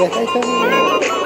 野菜食べる